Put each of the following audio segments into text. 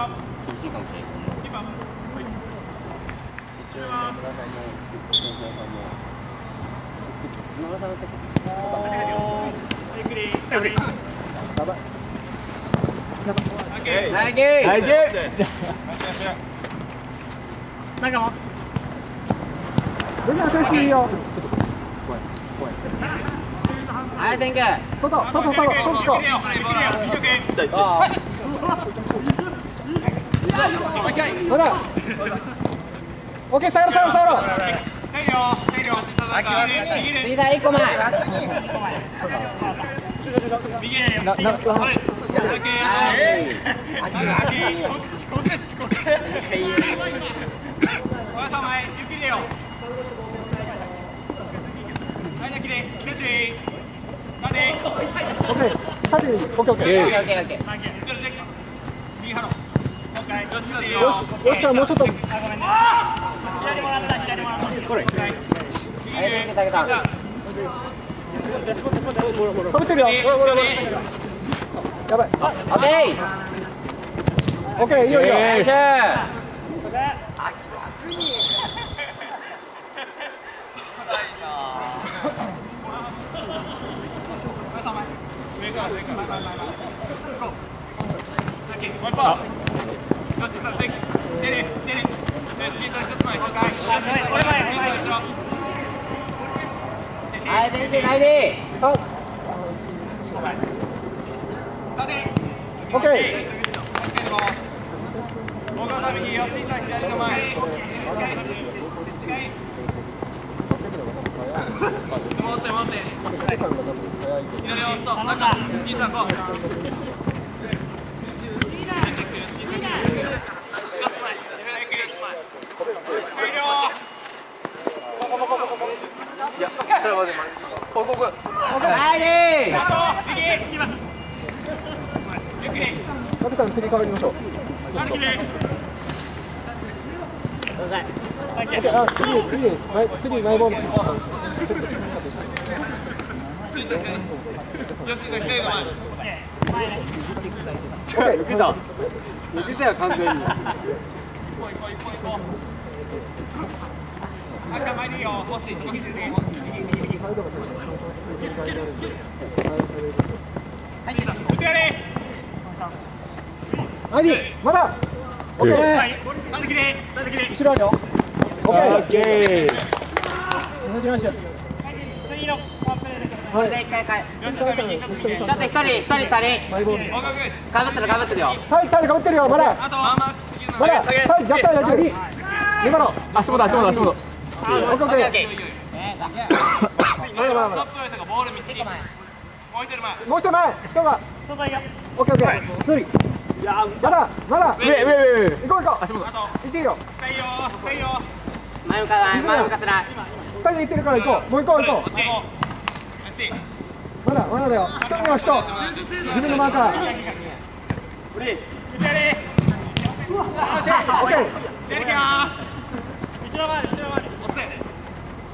は厳しいかもしれないですね。2番、はい。一応、野村さんも、近藤さんも。野村さんの席。ゆっくり、ゆっくり。やばい。やばい。投げ。投げ。投げ。中も。全然優しいよ。怖い。怖い。はい、天気。外、外、外、外、外。ほら。OK 下がろ下がろ下がろう。量。よし、よしはもうちょっと。ら。やばい。あ、オッケー。オッケー、いいよいいよ。えー上から。い。い。で左を押すと中吉井さんこうまでここここはい。あと次行きますゆっくりカピタンりわりましょう歩きで、次、次です。次、前ボー。左。けたけたよ完全に赤前でい。い。よ欲しい。欲しい。アイディまだオッケー。後ろあるよオッケー。同じ話だ次のパワープレーだけどはい、一回一回ちょっと一人一人足り頑張ってる頑張ってるよ。サイズサイズ頑張ってるよ。まだ。まだ。サイズやったやったよ今の足元足元。足元オッケーオッケー。前前前トップとかボール見せてもう一人前もう一人前人が人がいいよオッケーオッケー一人いやまだまだ上上上上行こう。行こう足元行っていいよ深いよ深いよ前向かない前向かせない二人で行ってるから行こう。もう行こう。行こうまだまだだよ一人の人自分のマーカーブレイ左オッケー左行くよ後ろ前後ろ前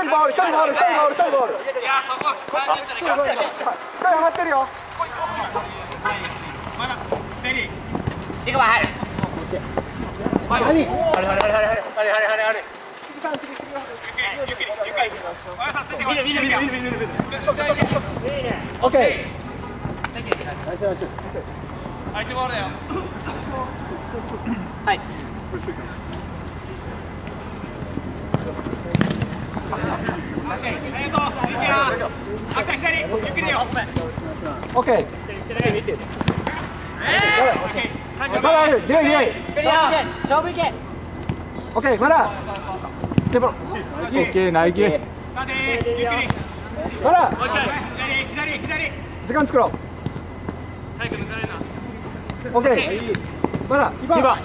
人ボール一人ボール一人ボール一人ボール。いやそこッチャ一人ってる。よまだデリー行くわ入る何あれあれあれあれあれあれあれあれゆっくりゆっくり。ゆっくり。はい。OK。まだある、出ない出ない。勝負いけ。OK、まだ。でも、OK、ないけ。まだ。左、左、左。時間作ろう。早く抜かれな。OK。まだ。今。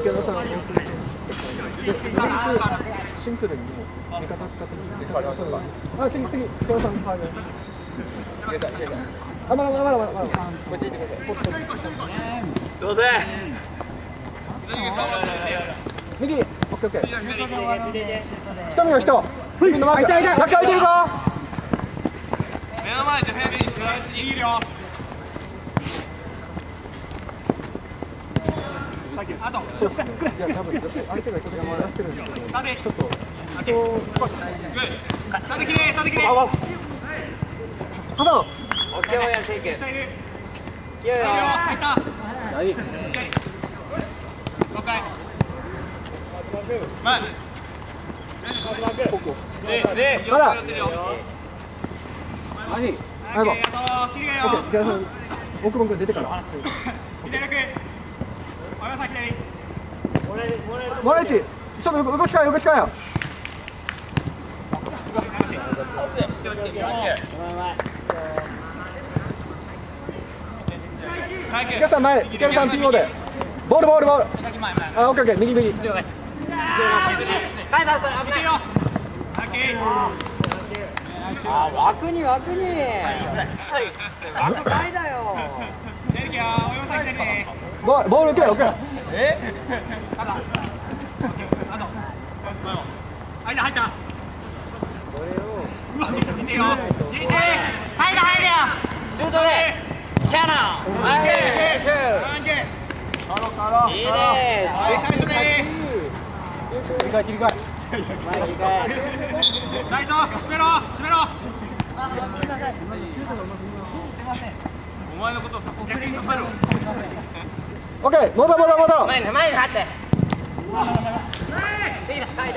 池田さん。シンプルにもう味方使ってますあ次次池田さんはいあまだまだまだまだまだこっち行ってくださいこっちこっちどうせ右にオッケーオッケー一人の人自分のマーク痛い痛い中空いてるぞ目の前でフェアにフランスにいるよあとそうですねいや多分相手が一つ出してるんですけどちょっと縦きれい縦きれいあわただオッケーオーヤンシェイクいいやいや入った何5回前ででまだ寄ってるよ何はいあばとキリがオッケよー池田さん奥門君出てから左奥モライチちょっと動き変え動き変えよ池田さん前池田さんピンボーでボールボールボール。あオッケーオッケー。右右。枠に枠に。枠外だよ ボールボール受けよ受けよ間入った。うわ見てよ。入れて入れ入れよシュートで。キャノンはい。シュオッケー。ーいいね。最初で切り替え切り替え最初閉めろ閉めろお前のことを逆に刺さるわ。オッケー戻ろう戻ろう戻ろう。前に前に入って。カイ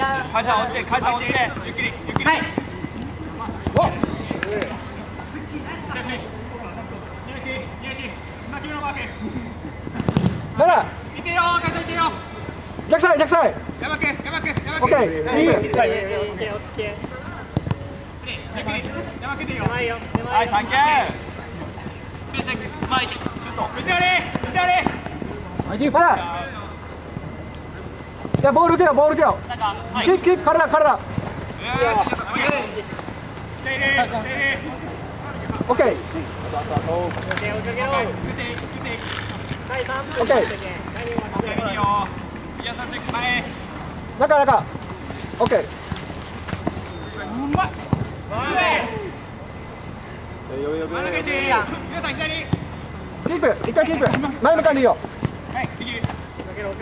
さん押して押してゆっくりゆっくり。はい。おニューチニューチニューチ今君のマークまだ見てよカイさん見てよ逆サイ逆サイ。山く山く山くオッケー。右ゆっくり山くでいいよはいサンキュースペース前にシュート見てやれ見てやれまだいやボール受けよボール受けよキープキープ体体セイレーセイレオッケーー見て見てオッケーオッケーいいいやさんチェック前中中オッケー真ん中一皆さん左キープ一回キープ前向かんでいいよはい右入るオ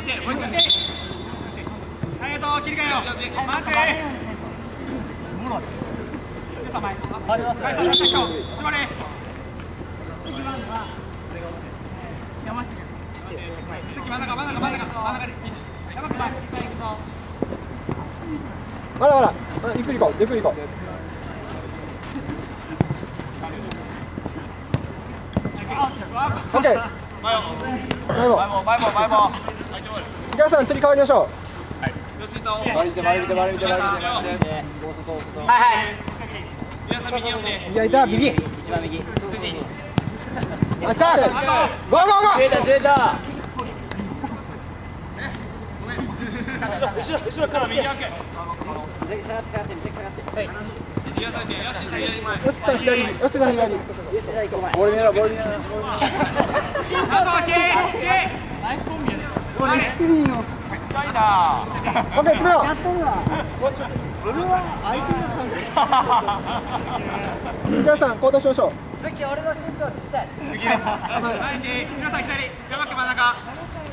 ッケーもう一回はいあと切り替えよう待って皆さ前はい最初縛れ次真ん中真ん中真ん中真ん中に山く前まだまだゆっくり行こうゆっくり行こう。オッケー前も前も前も前も前も池田さん釣り替わりましょよしと周り見て周り見て周り見て周り見てはいはい皆さん右読んでういやいた右一番右ナイ。スカーゴゴゴシュートシュート後ろから右開け右下がって下がって右下がってはい右当たりでよし左前よっさん左よっさん左よしじゃあ行こう前ボール見ろボール見ろあとキーキーナイスコンビ深いなオッケー詰めよう池田さん交代しましょう次俺のシュートはちっちゃい次ね第一皆さん左山く真ん中はいやばいごめんなさい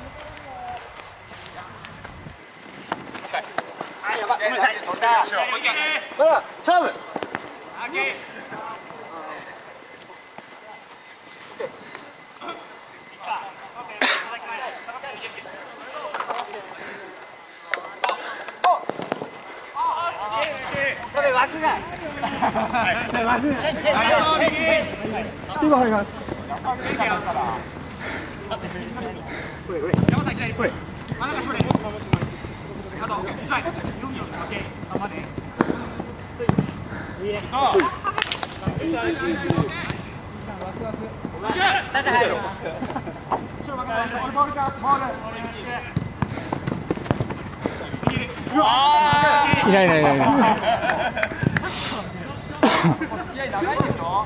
取ったもう一回まだ勝負オッケーそれ枠がはい右手が入ります山さん左これ真ん中絞れあと一枚オッケーあまで縦入るいないいない。いないいない長いでしょ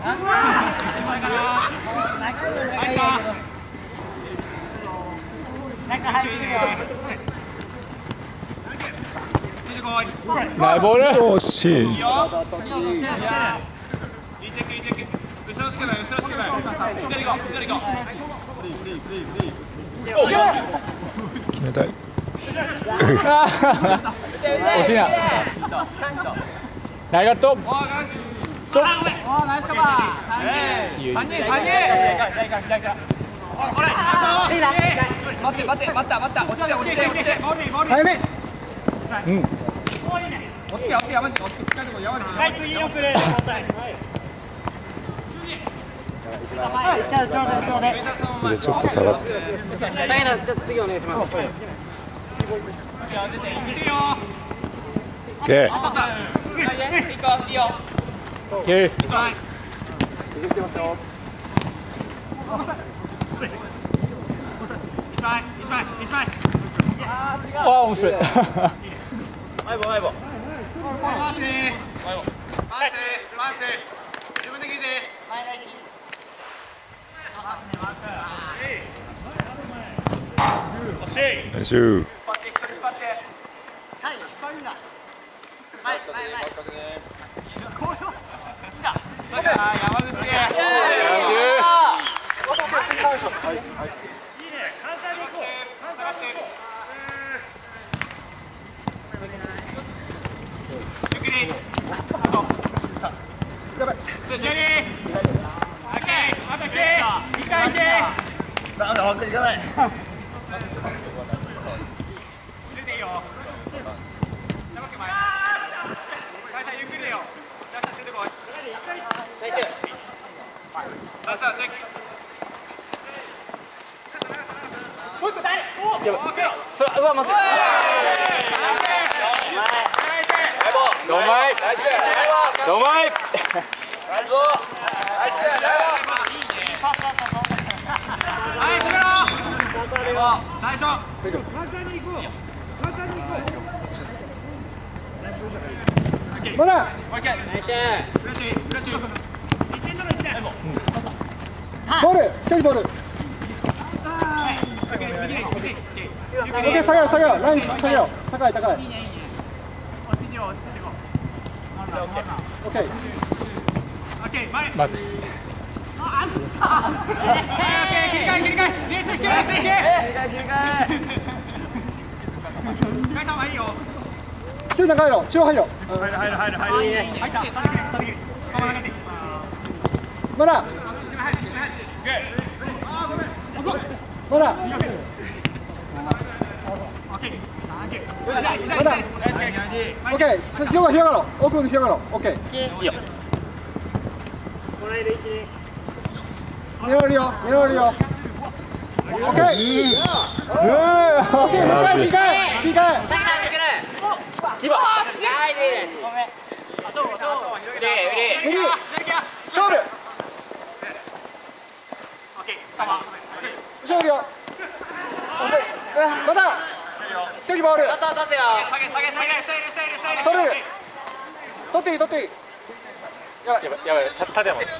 ナイボール惜しい。いいチェックいいチェック後ろしかない後ろしかない左行こう左行こう決めたい。惜しいな。ありがとう。三人三人。これ待って待って待った待った。落ちて落ちて落ちて。早め。うん落ちて落ちて山地落ちて近いとこ山地はい次のプレー交代はい。ちょうどちょうどちょうどでちょっと下がって大変なちょっと次お願いしますいいよ OK オッケー一枚一枚一枚ああ面白い待って待って待って自分で聞いて練習引っ張って引っ張ってはいッケーまた来て一回行けダメだ枠行かない出ていいよさばけ前大さんゆっくりよ大さん出てこい大さんチェックもう一個誰おオッケーそううわ待ってどうまいどうまいはい、閉めろ最初まだもう一回フラッシュフラッシュ一点取る一点ボール一人ボール。オッケー下げよう下げよう。ライン下げよう。高い高い。オッケー。オッケー前まず。はい、オッケー切り替え切り替え冷静切り替え切り替え切り替えガイさんはいいよ中入ろう。中央入ろう。入る入る入る。入る入った叩き叩き構わなかったまだまだまだオッケー広が広がろう。奥に広がろう。オッケーこの間一年狙えるよ。狙えるよ。オッケー惜しい。もう一回切り替え。切り替え。右勝負オッケー様後ろいるよまだ一人ボール下げ下げ下げ下げ下げ下げ下げ取れる。取っていい取っていい。やばい。やばい。やばいた立山です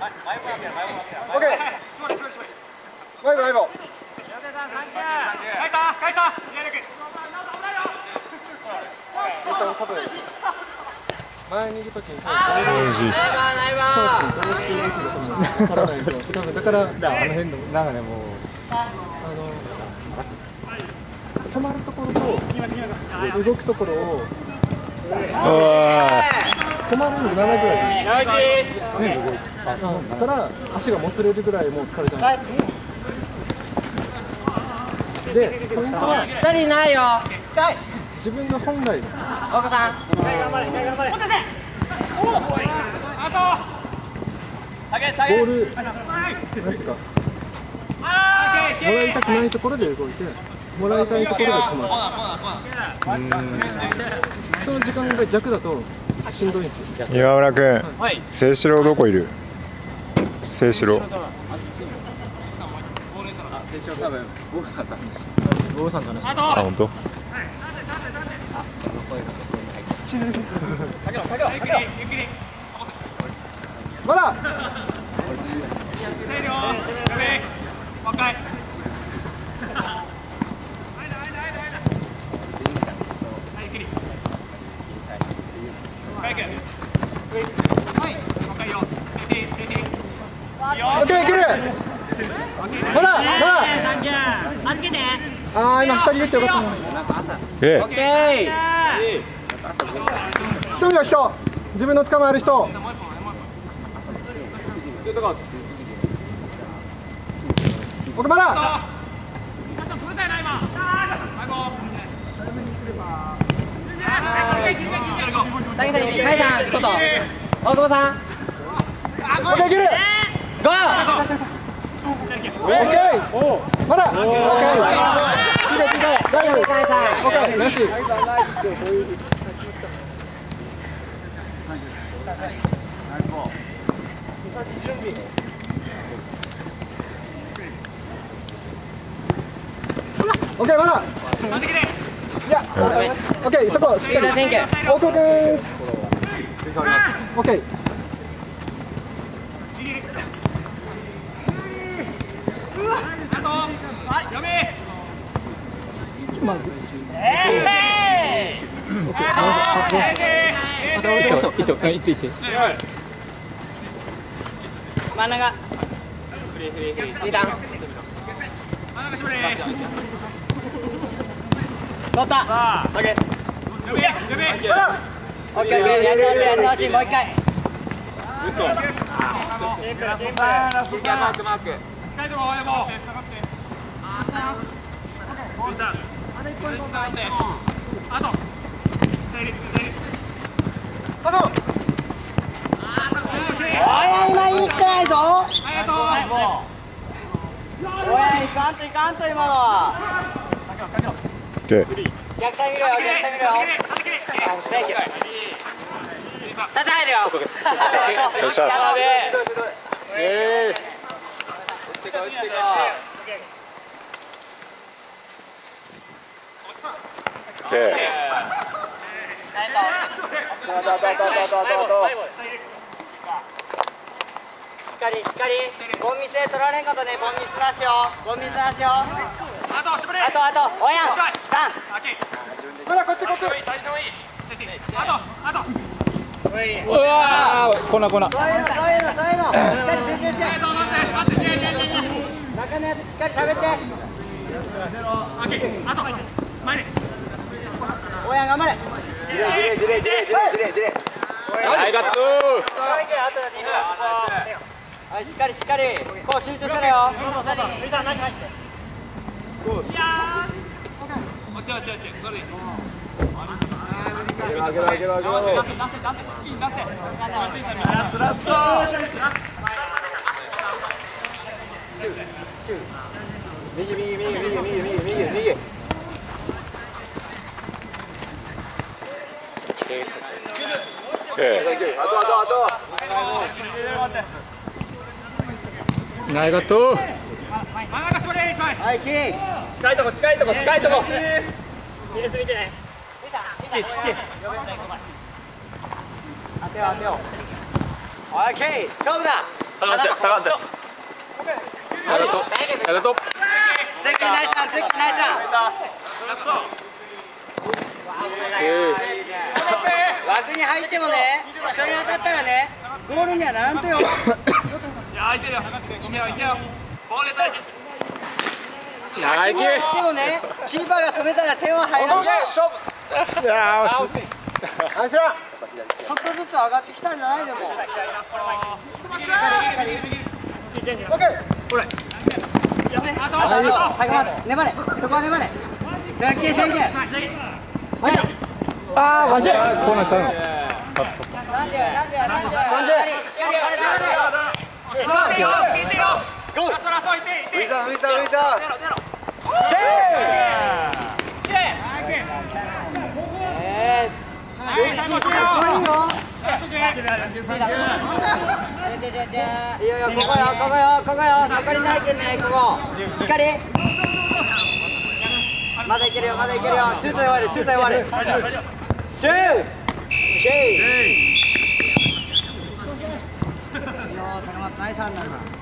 オッケー絞れ絞れ絞れワイボワイボガイさん。ガイさん左だけ多分前にいるときに多大事分どうしていいか分からないと多分だからあの辺のなんかねもうあの止まるところと動くところを止まるの7ぐらいナイ常に動いてだから足がもつれるぐらいもう疲れちゃうでポイントは二人ないよ。はい自分が本来さん。ボール。なんていうかもらいたくないところで動いてもらいたいところで止まる。その時間が逆だとしんどいんですよ。岩村君清志郎どこいる？清志郎。決勝多分さんと話さんと話あ本当？まだ。ああ今2人出てよかったええ。一人の人自分の捕まえる人。まだ下げさん、外。大久保さん。オッケーいけるゴー。オッケー。まだ。オッケー聞いて聞いて大丈夫カイさん。オッケーナイスオッケーまだいやオッケーそこしっかり。オッケーオッケーまずフ真ん中。れ取った。あ。やべやべオッケー。やってほしいやってほしいもう。一回ウッドあと。かんといかんと、今のは。逆サイ見ろよ、逆サイ見ろよ。 Thank you。叩いてるよ。よっしゃやばべ。OK しっかりしっかり凡ミスで取られんことね凡ミスよ。ゴミよ。あと絞あとあと。おやん。ダン。こっちこっち。あとあと。うわこんなこんな。そういうのそういうのしっかり集中し中のやつしっかり喋って。ああと前に頑張れレレレレレレはいしっかりしっかり。こう集中するよ。右右右右右右右右あとあとあとはいガットはいキー。近いとこ近いとこ近いとこ。入れすぎてね。当てよう当て。ようオッケー勝負だ高松高松ありがとうありがとうゼッキーナイスランゼッキーナイスラン枠に入って。もね人に当たったらねゴールにはならんとよ空いてよーでもね、キーパーが止めたら点は入らない。いや、惜しい。ナイスラちょっとずつ上がってきたんじゃないでも。しっかりしっかりオッケー。ほらあとあとあと。あと粘れ。そこは粘れ。じゃんけけ。はい。ああマジコーナーたの。なんでなんでまだいけるよまだいけるよシュートで終わるシュートで終わるシュートシューいいよ